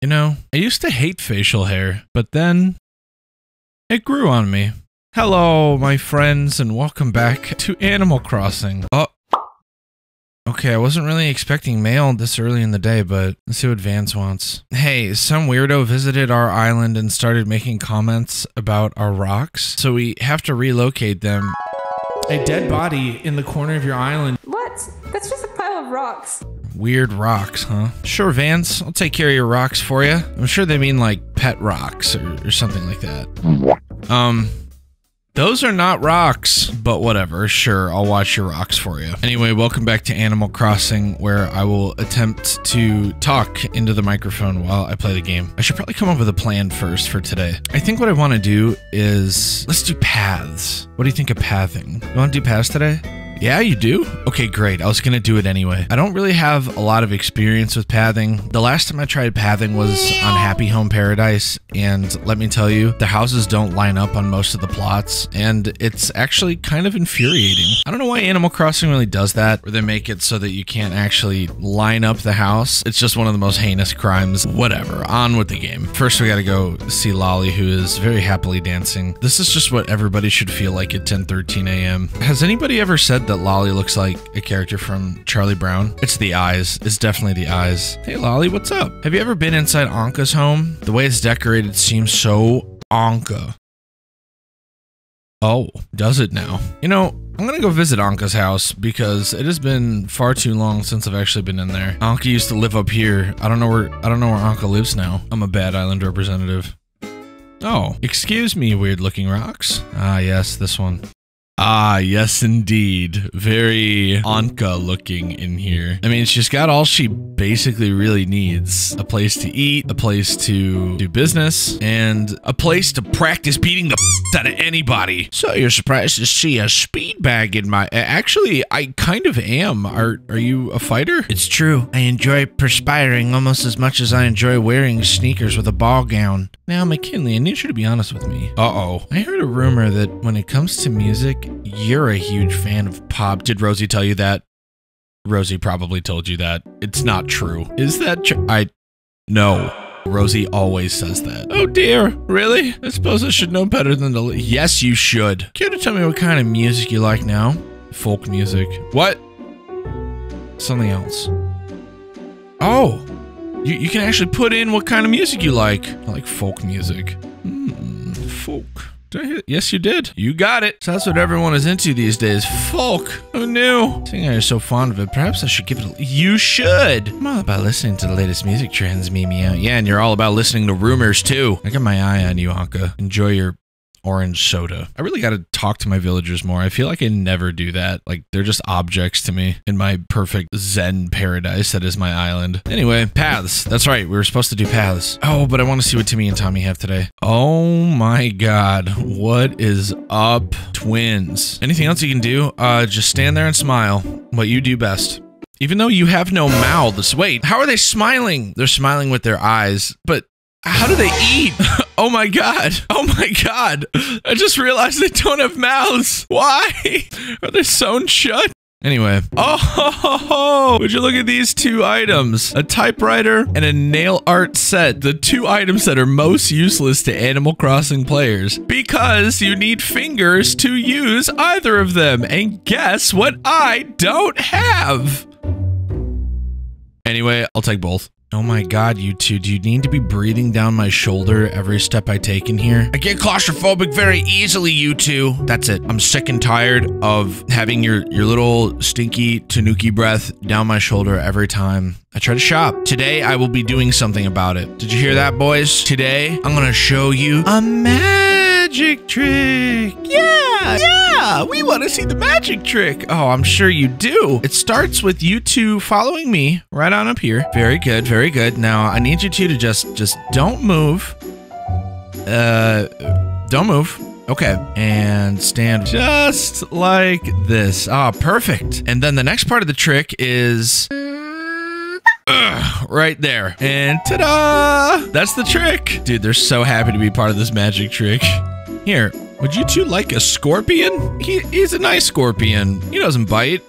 You know, I used to hate facial hair, but then it grew on me. Hello, my friends, and welcome back to Animal Crossing. Oh, okay, I wasn't really expecting mail this early in the day, but let's see what Vance wants. Hey, some weirdo visited our island and started making comments about our rocks, so we have to relocate them. A dead body in the corner of your island. What? That's just a pile of rocks. Weird rocks, huh? Sure, Vance. I'll take care of your rocks for you. I'm sure they mean like pet rocks or, or something like that. Um, those are not rocks, but whatever. Sure, I'll watch your rocks for you. Anyway, welcome back to Animal Crossing, where I will attempt to talk into the microphone while I play the game. I should probably come up with a plan first for today. I think what I want to do is let's do paths. What do you think of pathing? You want to do paths today? Yeah, you do? Okay, great. I was going to do it anyway. I don't really have a lot of experience with pathing. The last time I tried pathing was on Happy Home Paradise, and let me tell you, the houses don't line up on most of the plots, and it's actually kind of infuriating. I don't know why Animal Crossing really does that, where they make it so that you can't actually line up the house. It's just one of the most heinous crimes. Whatever, on with the game. First, we gotta go see Lolly, who is very happily dancing. This is just what everybody should feel like at 10 13 a.m. Has anybody ever said that Lolly looks like a character from Charlie Brown? It's the eyes. It's definitely the eyes. Hey, Lolly, what's up? Have you ever been inside Ankha's home? The way it's decorated seems so Ankha. Oh, does it now? You know, I'm gonna go visit Ankha's house because it has been far too long since I've actually been in there. Ankha used to live up here. I don't know where I don't know where Ankha lives now. I'm a bad island representative. Oh, excuse me, weird looking rocks. Ah, yes, this one. Ah, yes, indeed. Very Ankha looking in here. I mean, she's got all she basically really needs a place to eat, a place to do business, and a place to practice beating the out of anybody. So you're surprised to see a speed bag in my. Actually, I kind of am. Are, are you a fighter? It's true. I enjoy perspiring almost as much as I enjoy wearing sneakers with a ball gown. Now, McKinley, I need you to be honest with me. Uh oh. I heard a rumor that when it comes to music, you're a huge fan of pop. Did Rosie tell you that? Rosie probably told you that. It's not true. Is that true? I. No. Rosie always says that. Oh dear, really? I suppose I should know better than to. Yes, you should. Care to tell me what kind of music you like now? Folk music. What? Something else. Oh, you, you can actually put in what kind of music you like. I like folk music. Hmm, folk. Yes, you did. You got it. So that's what everyone is into these days. Folk. Who knew? Seeing I'm so fond of it, perhaps I should give it a... You should. I'm all about listening to the latest music trends, Mimi. Yeah, and you're all about listening to rumors, too. I got my eye on you, Ankha. Enjoy your orange soda. I really got to talk to my villagers more. I feel like I never do that. Like they're just objects to me in my perfect zen paradise that is my island. Anyway, paths. That's right. We were supposed to do paths. Oh, but I want to see what Timmy and Tommy have today. Oh my god. What is up, twins? Anything else you can do? Uh just stand there and smile. What you do best. Even though you have no mouths. Wait, how are they smiling? They're smiling with their eyes, but how do they eat? Oh my god. Oh my god. I just realized they don't have mouths. Why? Are they sewn shut? Anyway. Oh, would you look at these two items? A typewriter and a nail art set. The two items that are most useless to Animal Crossing players. Because you need fingers to use either of them. And guess what I don't have? Anyway, I'll take both. Oh my god, you two, do you need to be breathing down my shoulder every step I take in here? I get claustrophobic very easily, you two. That's it. I'm sick and tired of having your, your little stinky tanuki breath down my shoulder every time I try to shop. Today, I will be doing something about it. Did you hear that, boys? Today, I'm gonna show you a magic trick. Yeah, yeah, we want to see the magic trick. Oh, I'm sure you do. It starts with you two following me right on up here. Very good, very good. Now, I need you two to just, just don't move. Uh, don't move. Okay, and stand just like this. Ah, perfect. And then the next part of the trick is Ugh, right there. And ta-da! That's the trick. Dude, they're so happy to be part of this magic trick. Here, would you two like a scorpion? He, he's a nice scorpion. He doesn't bite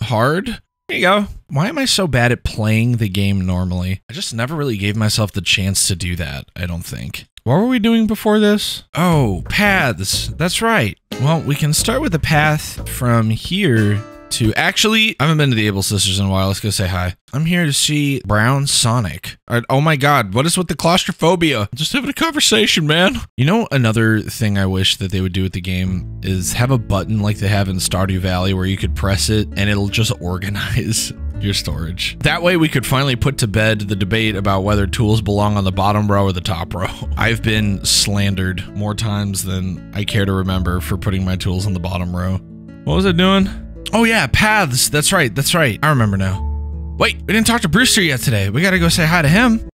hard. There you go. Why am I so bad at playing the game normally? I just never really gave myself the chance to do that, I don't think. What were we doing before this? Oh, paths. That's right. Well, we can start with a path from here to actually, I haven't been to the Able Sisters in a while. Let's go say hi. I'm here to see Brown Sonic. Uh, oh my god, what is with the claustrophobia? Just having a conversation, man. You know, another thing I wish that they would do with the game is have a button like they have in Stardew Valley where you could press it and it'll just organize your storage. That way we could finally put to bed the debate about whether tools belong on the bottom row or the top row. I've been slandered more times than I care to remember for putting my tools on the bottom row. What was I doing? Oh yeah, paths. That's right. That's right. I remember now. Wait, we didn't talk to Brewster yet today. We gotta go say hi to him.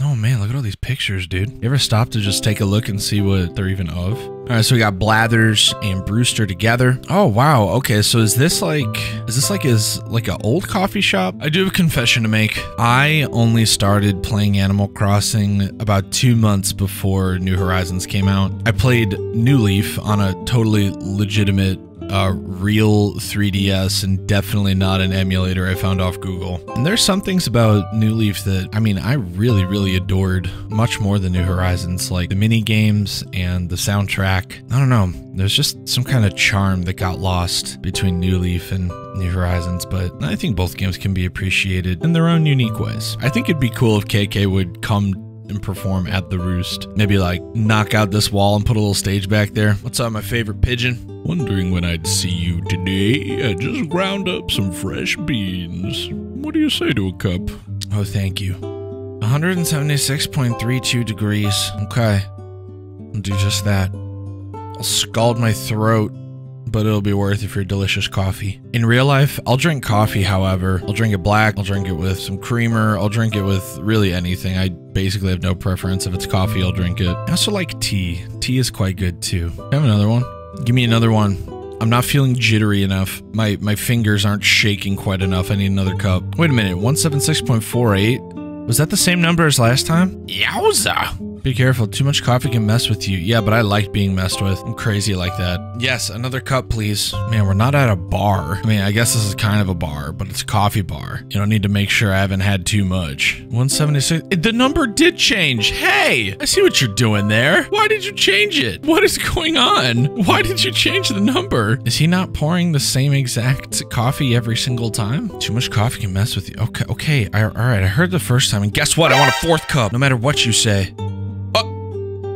Oh man, look at all these pictures, dude. You ever stop to just take a look and see what they're even of? All right, so we got Blathers and Brewster together. Oh wow, okay. So is this like is this like his like an old coffee shop? I do have a confession to make. I only started playing Animal Crossing about two months before New Horizons came out. I played New Leaf on a totally legitimate a real 3DS and definitely not an emulator I found off Google. And there's some things about New Leaf that, I mean, I really, really adored much more than New Horizons, like the mini games and the soundtrack. I don't know. There's just some kind of charm that got lost between New Leaf and New Horizons, but I think both games can be appreciated in their own unique ways. I think it'd be cool if KK would come and perform at the roost. Maybe like knock out this wall and put a little stage back there. What's up, my favorite pigeon? Wondering when I'd see you today. I just ground up some fresh beans. What do you say to a cup? Oh, thank you. 176.32 degrees. Okay. I'll do just that. I'll scald my throat but it'll be worth it for delicious coffee. In real life, I'll drink coffee, however. I'll drink it black, I'll drink it with some creamer, I'll drink it with really anything. I basically have no preference. If it's coffee, I'll drink it. I also like tea. Tea is quite good too. I have another one. Give me another one. I'm not feeling jittery enough. My my fingers aren't shaking quite enough. I need another cup. Wait a minute, 176.48? Was that the same number as last time? Yowza! Be careful, too much coffee can mess with you. Yeah, but I like being messed with. I'm crazy like that. Yes, another cup, please. Man, we're not at a bar. I mean, I guess this is kind of a bar, but it's a coffee bar. You don't need to make sure I haven't had too much. 176. The number did change. Hey, I see what you're doing there. Why did you change it? What is going on? Why did you change the number? Is he not pouring the same exact coffee every single time? Too much coffee can mess with you. Okay, okay. I, all right, I heard the first time, and guess what? I want a fourth cup, no matter what you say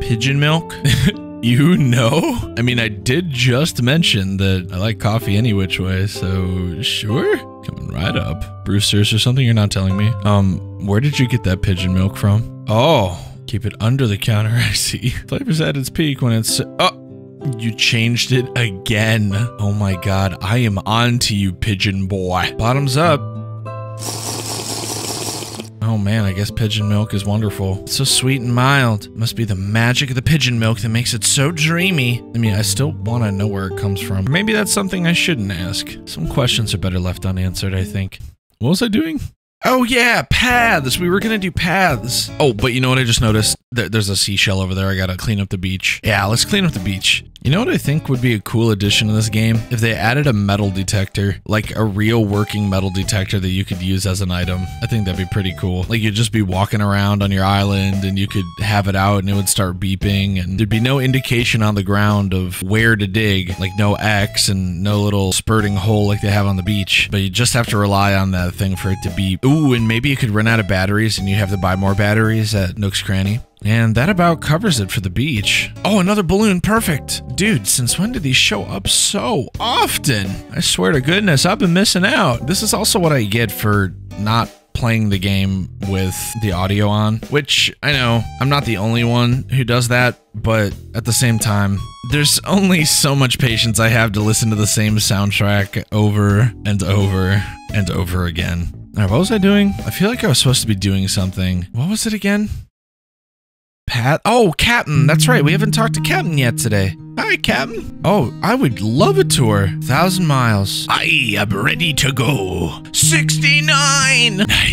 pigeon milk? you know? I mean, I did just mention that I like coffee any which way, so sure. Coming right up. Brewster's or something you're not telling me? Um, where did you get that pigeon milk from? Oh, keep it under the counter, I see. Flavor's at its peak when it's... Oh! You changed it again. Oh my god, I am on to you, pigeon boy. Bottoms up. Oh man, I guess pigeon milk is wonderful. It's so sweet and mild. Must be the magic of the pigeon milk that makes it so dreamy. I mean, I still want to know where it comes from. Maybe that's something I shouldn't ask. Some questions are better left unanswered, I think. What was I doing? Oh yeah, paths. We were gonna do paths. Oh, but you know what I just noticed? There's a seashell over there. I gotta clean up the beach. Yeah, let's clean up the beach. You know what I think would be a cool addition to this game? If they added a metal detector, like a real working metal detector that you could use as an item. I think that'd be pretty cool. Like you'd just be walking around on your island and you could have it out and it would start beeping and there'd be no indication on the ground of where to dig, like no X and no little spurting hole like they have on the beach. But you just have to rely on that thing for it to beep. Ooh, and maybe you could run out of batteries and you have to buy more batteries at Nook's Cranny. And that about covers it for the beach. Oh, another balloon. Perfect. Dude, since when do these show up so often? I swear to goodness, I've been missing out. This is also what I get for not playing the game with the audio on, which I know I'm not the only one who does that, but at the same time, there's only so much patience I have to listen to the same soundtrack over and over and over again. Right, what was I doing? I feel like I was supposed to be doing something. What was it again? Pat? Oh, Captain. That's right. We haven't talked to Captain yet today. Hi, Captain. Oh, I would love a tour. Thousand miles. I am ready to go. 69!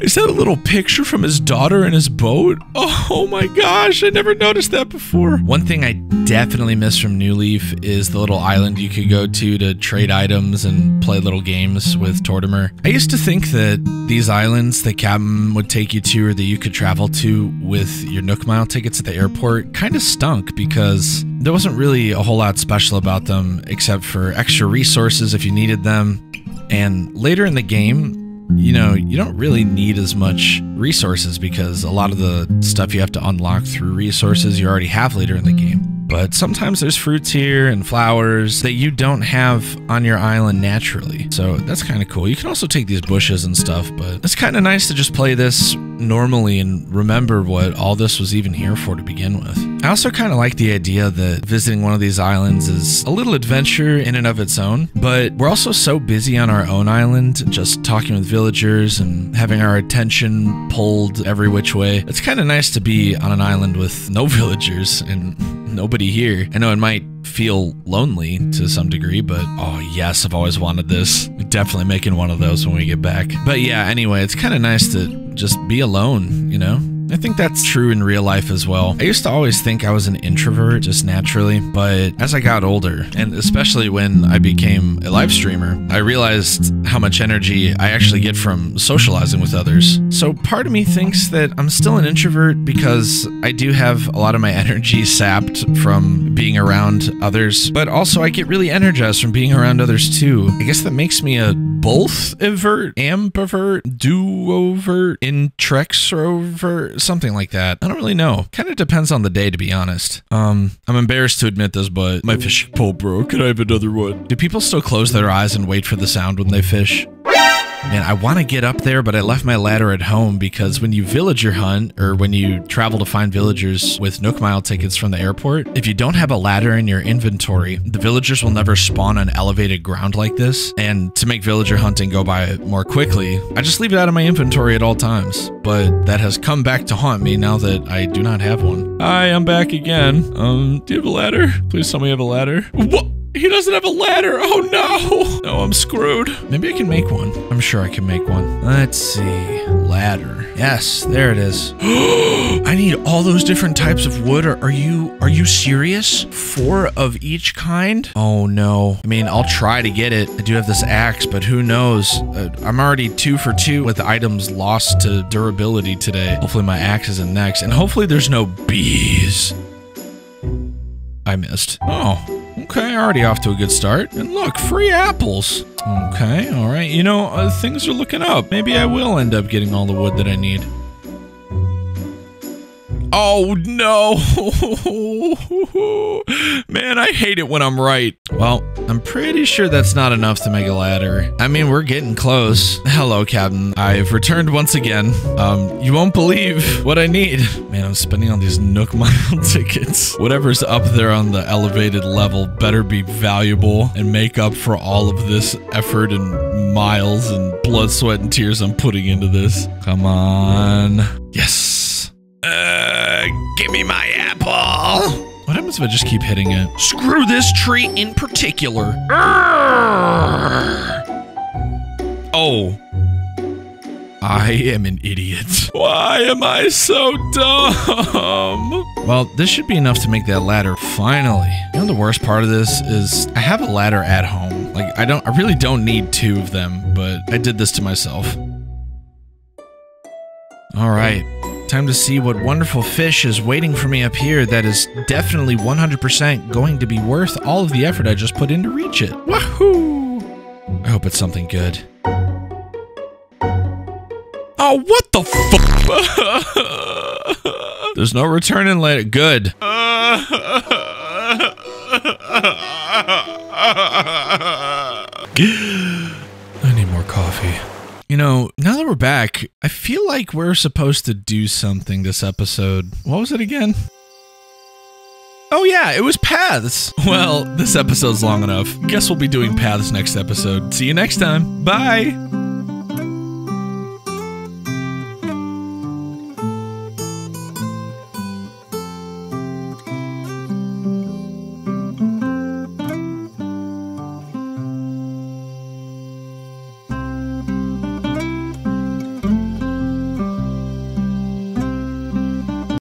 Is that a little picture from his daughter in his boat? Oh my gosh, I never noticed that before. One thing I definitely miss from New Leaf is the little island you could go to to trade items and play little games with Tortimer. I used to think that these islands that Captain would take you to or that you could travel to with your Nook Mile tickets at the airport kind of stunk because there wasn't really a whole lot special about them except for extra resources if you needed them. And later in the game, you know, you don't really need as much resources because a lot of the stuff you have to unlock through resources you already have later in the game. But sometimes there's fruits here and flowers that you don't have on your island naturally. So that's kind of cool. You can also take these bushes and stuff, but it's kind of nice to just play this normally and remember what all this was even here for to begin with. I also kind of like the idea that visiting one of these islands is a little adventure in and of its own, but we're also so busy on our own island, just talking with villagers and having our attention pulled every which way. It's kind of nice to be on an island with no villagers and nobody here. I know it might feel lonely to some degree, but oh yes, I've always wanted this. Definitely making one of those when we get back. But yeah, anyway, it's kind of nice to just be alone, you know? I think that's true in real life as well. I used to always think I was an introvert just naturally, but as I got older, and especially when I became a live streamer, I realized how much energy I actually get from socializing with others. So part of me thinks that I'm still an introvert because I do have a lot of my energy sapped from being around others, but also I get really energized from being around others too. I guess that makes me a both avert, ambivert, duovert, intrextrovert, something like that. I don't really know. Kind of depends on the day, to be honest. Um, I'm embarrassed to admit this, but my fishing pole broke. Can I have another one? Do people still close their eyes and wait for the sound when they fish? Man, I want to get up there, but I left my ladder at home because when you villager hunt or when you travel to find villagers with Nook Mile tickets from the airport, if you don't have a ladder in your inventory, the villagers will never spawn on elevated ground like this. And to make villager hunting go by more quickly, I just leave it out of my inventory at all times. But that has come back to haunt me now that I do not have one. Hi, I'm back again. Um, do you have a ladder? Please tell me you have a ladder. What? He doesn't have a ladder. Oh no. No, I'm screwed. Maybe I can make one. I'm sure I can make one. Let's see. Ladder. Yes, there it is. I need all those different types of wood. Are, are you are you serious? Four of each kind? Oh no. I mean, I'll try to get it. I do have this axe, but who knows? Uh, I'm already two for two with items lost to durability today. Hopefully my axe isn't next. And hopefully there's no bees. I missed. Oh, okay. Already off to a good start. And look, free apples. Okay, all right. You know, uh, things are looking up. Maybe I will end up getting all the wood that I need. Oh no! Man, I hate it when I'm right. Well, I'm pretty sure that's not enough to make a ladder. I mean, we're getting close. Hello, Captain. I've returned once again. Um, you won't believe what I need. Man, I'm spending on these Nook Mile tickets. Whatever's up there on the elevated level better be valuable and make up for all of this effort and miles and blood, sweat, and tears I'm putting into this. Come on. Yes. Give me my apple. What happens if I just keep hitting it? Screw this tree in particular. Oh. I am an idiot. Why am I so dumb? Well, this should be enough to make that ladder finally. You know the worst part of this is I have a ladder at home. Like I don't I really don't need two of them, but I did this to myself. All right. Time to see what wonderful fish is waiting for me up here that is definitely 100% going to be worth all of the effort I just put in to reach it. Wahoo! I hope it's something good. Oh, what the fuck? There's no return in later. Good. I need more coffee. You know, now that we're back, I feel like we're supposed to do something this episode. What was it again? Oh, yeah, it was paths. Well, this episode's long enough. Guess we'll be doing paths next episode. See you next time. Bye.